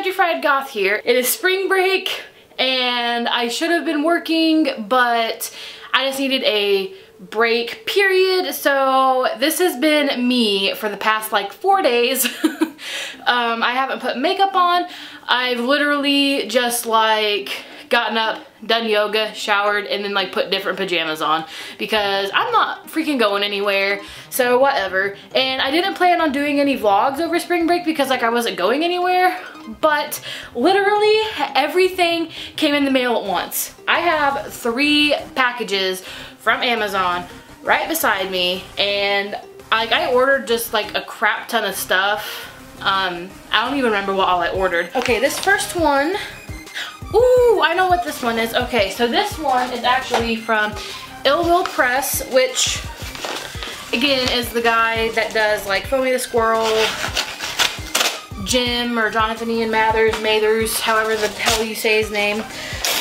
Country Fried Goth here. It is spring break and I should have been working, but I just needed a break period. So this has been me for the past like four days. um, I haven't put makeup on. I've literally just like gotten up, done yoga, showered, and then like put different pajamas on because I'm not freaking going anywhere, so whatever. And I didn't plan on doing any vlogs over spring break because like I wasn't going anywhere, but literally everything came in the mail at once. I have three packages from Amazon right beside me and like I ordered just like a crap ton of stuff. Um, I don't even remember what all I ordered. Okay, this first one Ooh, I know what this one is. Okay, so this one is actually from Ill Will Press, which again is the guy that does like Foamy the Squirrel, Jim or Jonathan Ian Mathers, Mathers, however the hell you say his name.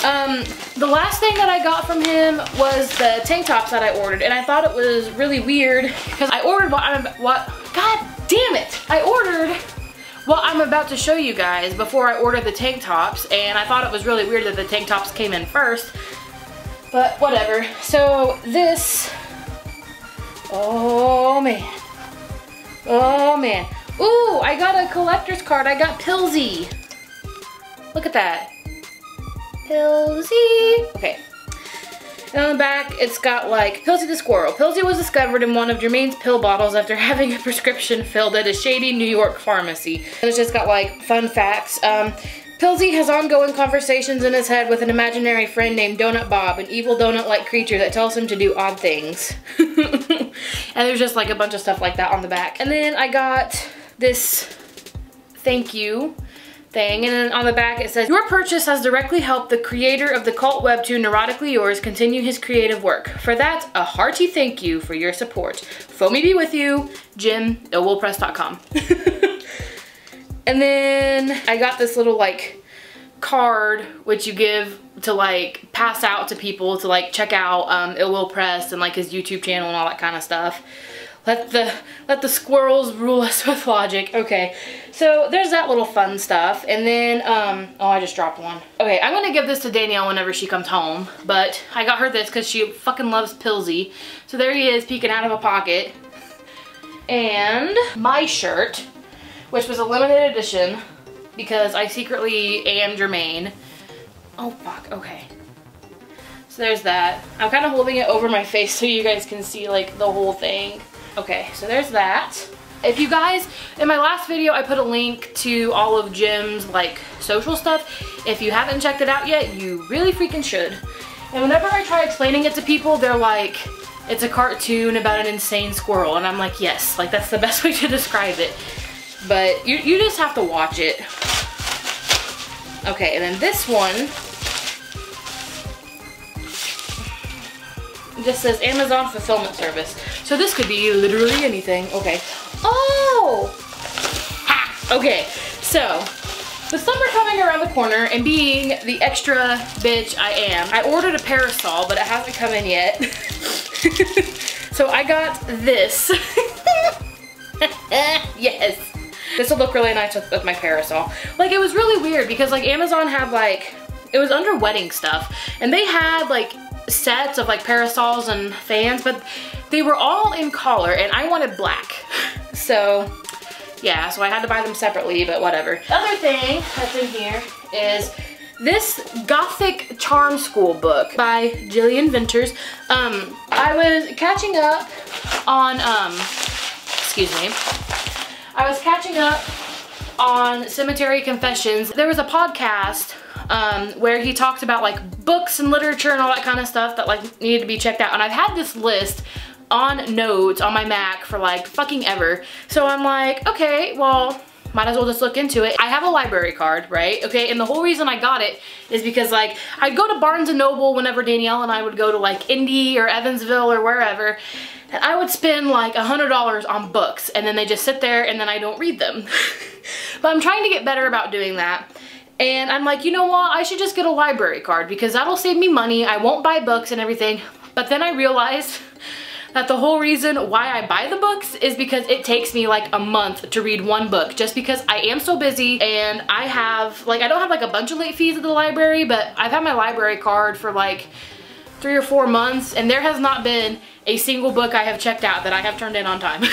Um, the last thing that I got from him was the tank tops that I ordered, and I thought it was really weird because I ordered what what, god damn it, I ordered well, I'm about to show you guys before I ordered the tank tops, and I thought it was really weird that the tank tops came in first, but whatever. So this, oh man, oh man. Ooh, I got a collector's card. I got Pillsy. Look at that. Pillsy. Okay, and on the back, it's got like, Pillsy the Squirrel. Pillsy was discovered in one of Germaine's pill bottles after having a prescription filled at a shady New York pharmacy. And it's just got like fun facts. Um, Pillsy has ongoing conversations in his head with an imaginary friend named Donut Bob, an evil donut-like creature that tells him to do odd things. and there's just like a bunch of stuff like that on the back. And then I got this thank you thing. And then on the back it says, Your purchase has directly helped the creator of the cult webtoon Neurotically Yours continue his creative work. For that, a hearty thank you for your support. Foamy be with you, Jim, illwillpress.com. and then I got this little like card which you give to like pass out to people to like check out um, Ill Will Press and like his YouTube channel and all that kind of stuff. Let the, let the squirrels rule us with logic. Okay, so there's that little fun stuff. And then, um, oh, I just dropped one. Okay, I'm gonna give this to Danielle whenever she comes home. But I got her this because she fucking loves Pillsy. So there he is peeking out of a pocket. And my shirt, which was a limited edition because I secretly am Germaine. Oh, fuck, okay. So there's that. I'm kind of holding it over my face so you guys can see like the whole thing. Okay, so there's that. If you guys, in my last video, I put a link to all of Jim's like social stuff. If you haven't checked it out yet, you really freaking should. And whenever I try explaining it to people, they're like, it's a cartoon about an insane squirrel. And I'm like, yes, like that's the best way to describe it. But you, you just have to watch it. Okay, and then this one just says Amazon fulfillment service. So this could be literally anything. Okay. Oh! Ha! Okay, so the summer coming around the corner and being the extra bitch I am, I ordered a parasol, but it hasn't come in yet. so I got this. yes. This will look really nice with, with my parasol. Like it was really weird because like Amazon had like, it was under wedding stuff and they had like sets of like parasols and fans, but they were all in color and I wanted black. So yeah, so I had to buy them separately, but whatever. Other thing that's in here is this Gothic Charm School book by Jillian Venters. Um, I was catching up on, um, excuse me, I was catching up on Cemetery Confessions. There was a podcast um, where he talked about like books and literature and all that kind of stuff that like needed to be checked out. And I've had this list on notes on my Mac for like fucking ever. So I'm like, okay, well, might as well just look into it. I have a library card, right? Okay, and the whole reason I got it is because like, I'd go to Barnes & Noble whenever Danielle and I would go to like Indy or Evansville or wherever, and I would spend like a $100 on books, and then they just sit there and then I don't read them. but I'm trying to get better about doing that. And I'm like, you know what? I should just get a library card because that'll save me money. I won't buy books and everything. But then I realized that the whole reason why I buy the books is because it takes me like a month to read one book just because I am so busy and I have, like I don't have like a bunch of late fees at the library, but I've had my library card for like three or four months and there has not been a single book I have checked out that I have turned in on time.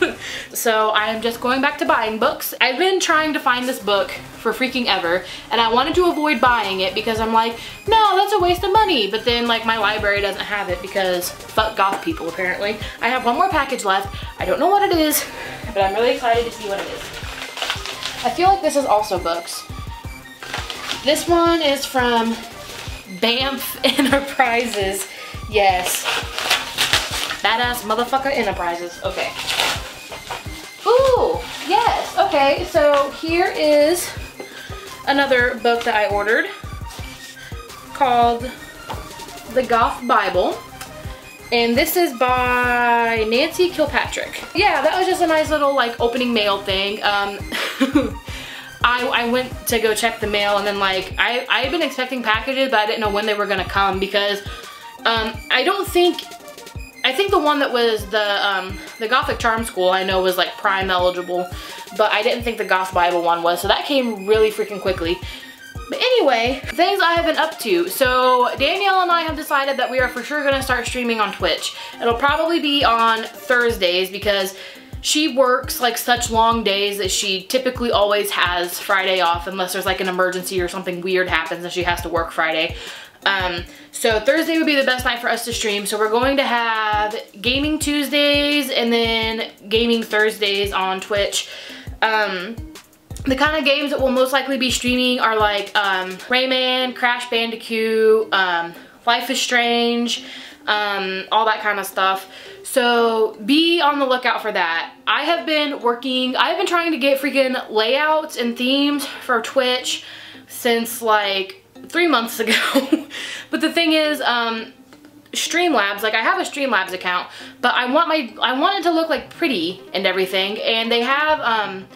so I am just going back to buying books. I've been trying to find this book for freaking ever and I wanted to avoid buying it because I'm like, no, that's a waste of money. But then like my library doesn't have it because fuck goth people apparently. I have one more package left. I don't know what it is, but I'm really excited to see what it is. I feel like this is also books. This one is from Banff Enterprises. Yes. Badass motherfucker enterprises. Okay. Okay, so here is another book that I ordered called The Goth Bible. And this is by Nancy Kilpatrick. Yeah, that was just a nice little like opening mail thing. Um, I, I went to go check the mail and then like, I, I've been expecting packages but I didn't know when they were gonna come because um, I don't think I think the one that was the um, the Gothic Charm School I know was like Prime eligible, but I didn't think the Goth Bible one was, so that came really freaking quickly. But anyway, things I have been up to. So Danielle and I have decided that we are for sure gonna start streaming on Twitch. It'll probably be on Thursdays because she works like such long days that she typically always has Friday off unless there's like an emergency or something weird happens and she has to work Friday. Um, so Thursday would be the best night for us to stream. So we're going to have Gayming Tuesdays and then Gayming Thursdays on Twitch. Um, the kind of games that we'll most likely be streaming are like um, Rayman, Crash Bandicoot, um, Life is Strange, um, all that kind of stuff. So be on the lookout for that. I have been working, I've been trying to get freaking layouts and themes for Twitch since like three months ago. but the thing is, um, Streamlabs, like I have a Streamlabs account, but I want my, I want it to look like pretty and everything. And they have, um,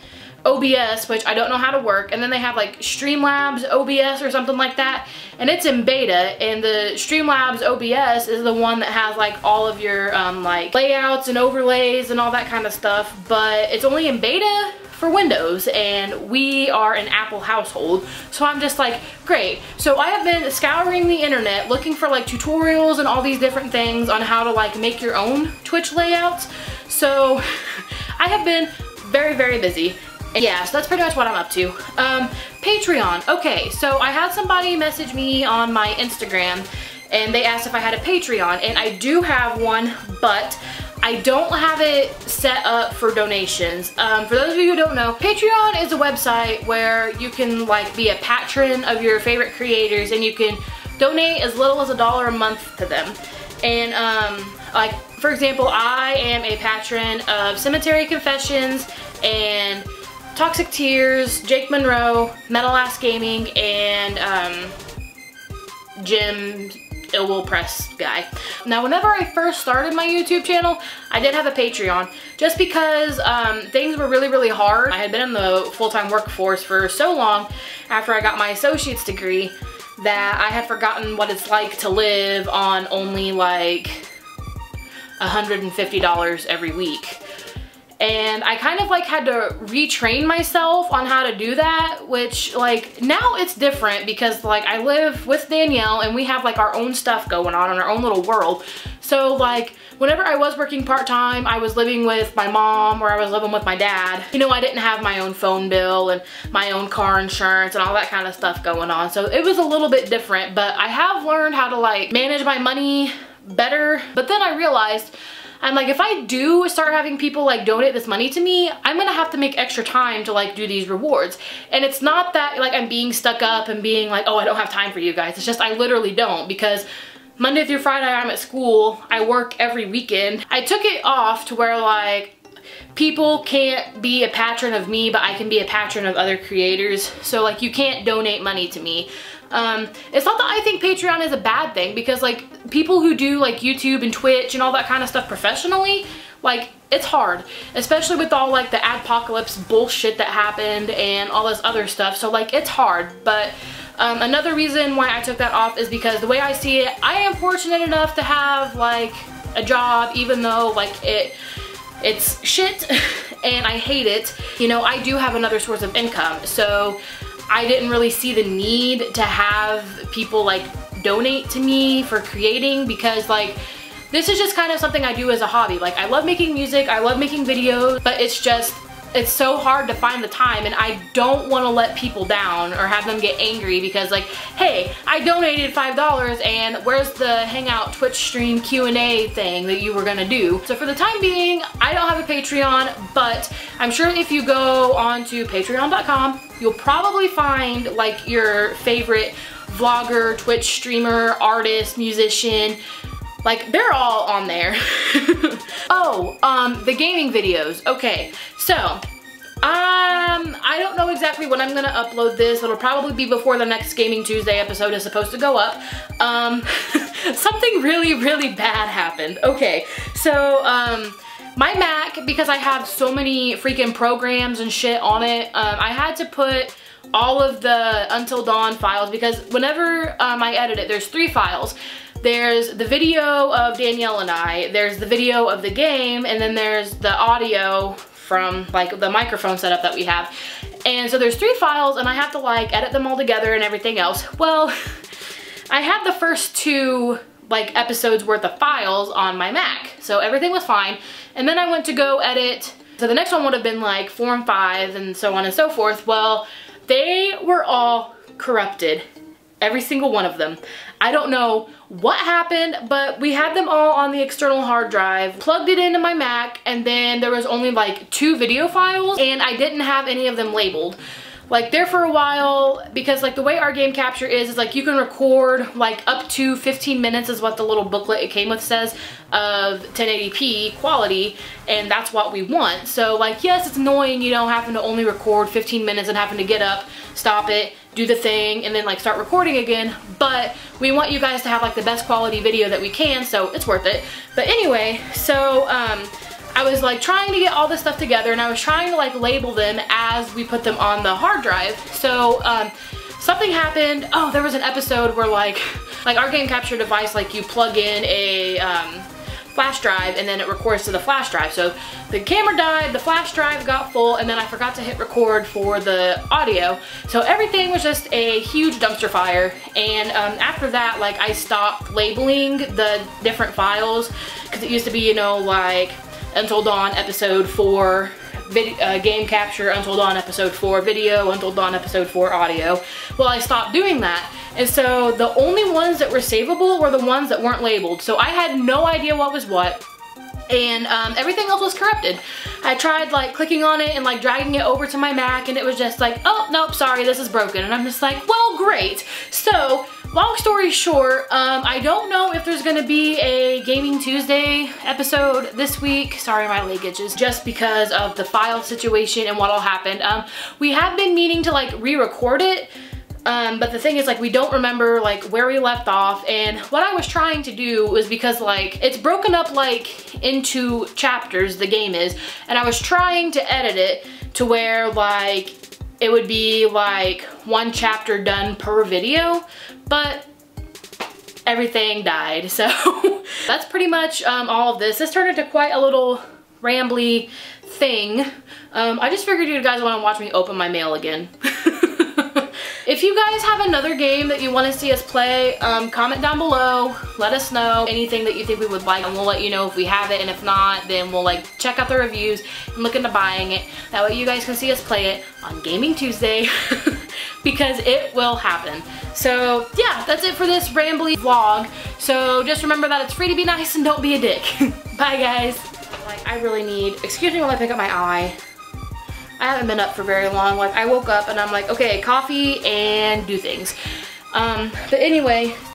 OBS, which I don't know how to work, and then they have like Streamlabs OBS or something like that, and it's in beta, and the Streamlabs OBS is the one that has like all of your um, like layouts and overlays and all that kind of stuff, but it's only in beta for Windows and we are an Apple household. So I'm just like, great. So I have been scouring the internet looking for like tutorials and all these different things on how to like make your own Twitch layouts. So I have been very, very busy. Yeah, so that's pretty much what I'm up to. Um, Patreon. Okay, so I had somebody message me on my Instagram and they asked if I had a Patreon and I do have one, but I don't have it set up for donations. Um, for those of you who don't know, Patreon is a website where you can like be a patron of your favorite creators and you can donate as little as a dollar a month to them. And um, like, for example, I am a patron of Cemetery Confessions and Toxic Tears, Jake Monroe, Metal Ass Gaming, and um, Jim Ill Will Press guy. Now, whenever I first started my YouTube channel, I did have a Patreon just because um, things were really, really hard. I had been in the full-time workforce for so long after I got my associate's degree that I had forgotten what it's like to live on only like $150 every week and I kind of like had to retrain myself on how to do that which like now it's different because like I live with Danielle and we have like our own stuff going on in our own little world. So like whenever I was working part-time I was living with my mom or I was living with my dad. You know I didn't have my own phone bill and my own car insurance and all that kind of stuff going on. So it was a little bit different but I have learned how to like manage my money better. But then I realized I'm like, if I do start having people like donate this money to me, I'm gonna have to make extra time to like do these rewards. And it's not that like I'm being stuck up and being like, oh, I don't have time for you guys. It's just I literally don't because Monday through Friday I'm at school. I work every weekend. I took it off to where like people can't be a patron of me, but I can be a patron of other creators. So like you can't donate money to me. Um, it's not that I think Patreon is a bad thing because like people who do like YouTube and Twitch and all that kind of stuff professionally, like it's hard, especially with all like the adpocalypse bullshit that happened and all this other stuff. So like it's hard, but um, another reason why I took that off is because the way I see it, I am fortunate enough to have like a job even though like it it's shit and I hate it. You know, I do have another source of income. So I didn't really see the need to have people like donate to me for creating because like this is just kind of something I do as a hobby. Like I love making music, I love making videos, but it's just it's so hard to find the time and I don't want to let people down or have them get angry because like, hey, I donated $5 and where's the Hangout Twitch stream Q&A thing that you were gonna do? So for the time being, I don't have a Patreon, but I'm sure if you go on to patreon.com, you'll probably find like your favorite vlogger, Twitch streamer, artist, musician, like they're all on there. oh, um, the gaming videos. Okay, so um, I don't know exactly when I'm gonna upload this. It'll probably be before the next Gayming Tuesday episode is supposed to go up. Um, something really, really bad happened. Okay, so, um, my Mac, because I have so many freaking programs and shit on it, um, I had to put all of the Until Dawn files because whenever um, I edit it, there's three files. There's the video of Danielle and I, there's the video of the game, and then there's the audio from like the microphone setup that we have. And so there's three files and I have to like edit them all together and everything else. Well, I had the first two like episodes worth of files on my Mac. So everything was fine. And then I went to go edit. So the next one would have been like four and five and so on and so forth. Well, they were all corrupted. Every single one of them. I don't know what happened, but we had them all on the external hard drive, plugged it into my Mac, and then there was only like two video files, and I didn't have any of them labeled. Like there for a while because like the way our game capture is is like you can record like up to 15 minutes is what the little booklet it came with says of 1080p quality and that's what we want. So like yes it's annoying you know having to only record 15 minutes and having to get up stop it do the thing and then like start recording again but we want you guys to have like the best quality video that we can so it's worth it but anyway so um I was like trying to get all this stuff together and I was trying to like label them as we put them on the hard drive. So um, something happened. Oh, there was an episode where like, like our game capture device, like you plug in a um, flash drive and then it records to the flash drive. So the camera died, the flash drive got full, and then I forgot to hit record for the audio. So everything was just a huge dumpster fire. And um, after that, like I stopped labeling the different files because it used to be, you know, like Until Dawn episode 4 video, uh, game capture, Until Dawn episode 4 video, Until Dawn episode 4 audio. Well, I stopped doing that. And so the only ones that were savable were the ones that weren't labeled. So I had no idea what was what and um, everything else was corrupted. I tried like clicking on it and like dragging it over to my Mac and it was just like, oh, nope, sorry, this is broken. And I'm just like, well, great. So long story short, um, I don't know if there's gonna be a Gayming Tuesday episode this week. Sorry, my leg itches. Just because of the file situation and what all happened. Um, we have been meaning to like re-record it, um, but the thing is like we don't remember like where we left off and what I was trying to do was because like it's broken up like into chapters the game is and I was trying to edit it to where like it would be like one chapter done per video but everything died so that's pretty much um, all of this. This turned into quite a little rambly thing. Um, I just figured you guys want to watch me open my mail again. If you guys have another game that you want to see us play, um, comment down below. Let us know anything that you think we would like and we'll let you know if we have it and if not, then we'll like check out the reviews and look into buying it. That way you guys can see us play it on Gayming Tuesday because it will happen. So yeah, that's it for this rambly vlog. So just remember that it's free to be nice and don't be a dick. Bye guys. Like I really need, excuse me while I pick up my eye. I haven't been up for very long. Like I woke up and I'm like, okay, coffee and do things. Um, but anyway,